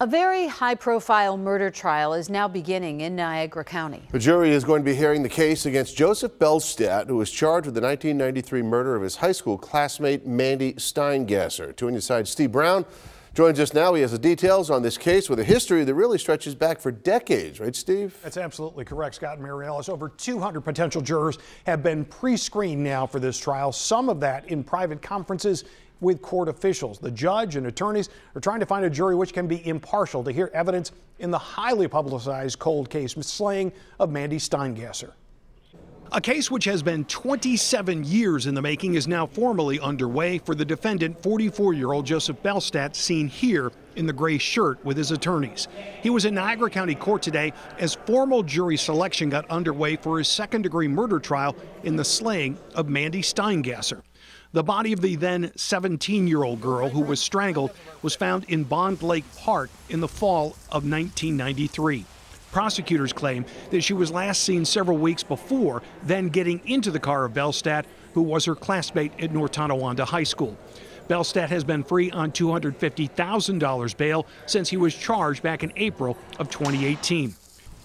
A very high profile murder trial is now beginning in Niagara County. The jury is going to be hearing the case against Joseph Belstadt, who was charged with the 1993 murder of his high school classmate Mandy Steingasser. Two Side Steve Brown joins us now. He has the details on this case with a history that really stretches back for decades, right, Steve? That's absolutely correct, Scott and Maryalice. Over 200 potential jurors have been pre screened now for this trial, some of that in private conferences with court officials. The judge and attorneys are trying to find a jury which can be impartial to hear evidence in the highly publicized cold case slaying of Mandy Steingasser. A case which has been 27 years in the making is now formally underway for the defendant, 44 year old Joseph Belstadt, seen here in the gray shirt with his attorneys. He was in Niagara County Court today as formal jury selection got underway for his second degree murder trial in the slaying of Mandy Steingasser. The body of the then 17 year old girl who was strangled was found in Bond Lake Park in the fall of 1993. Prosecutors claim that she was last seen several weeks before, then getting into the car of Belstadt, who was her classmate at North Tonawanda High School. Belstadt has been free on $250,000 bail since he was charged back in April of 2018.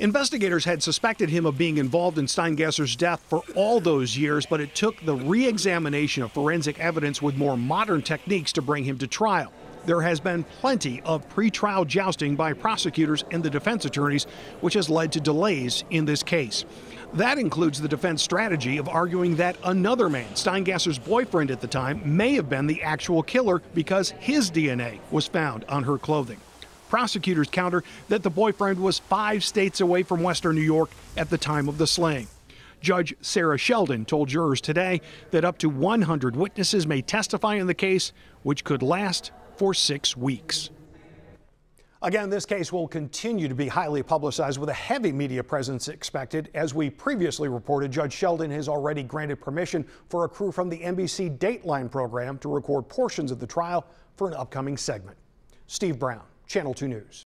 Investigators had suspected him of being involved in Steingasser's death for all those years, but it took the re examination of forensic evidence with more modern techniques to bring him to trial. There has been plenty of pretrial jousting by prosecutors and the defense attorneys, which has led to delays in this case. That includes the defense strategy of arguing that another man, Steingasser's boyfriend at the time, may have been the actual killer because his DNA was found on her clothing. Prosecutors counter that the boyfriend was five states away from Western New York at the time of the slaying. Judge Sarah Sheldon told jurors today that up to 100 witnesses may testify in the case, which could last for six weeks. Again, this case will continue to be highly publicized with a heavy media presence expected. As we previously reported, Judge Sheldon has already granted permission for a crew from the NBC Dateline program to record portions of the trial for an upcoming segment. Steve Brown. Channel 2 News.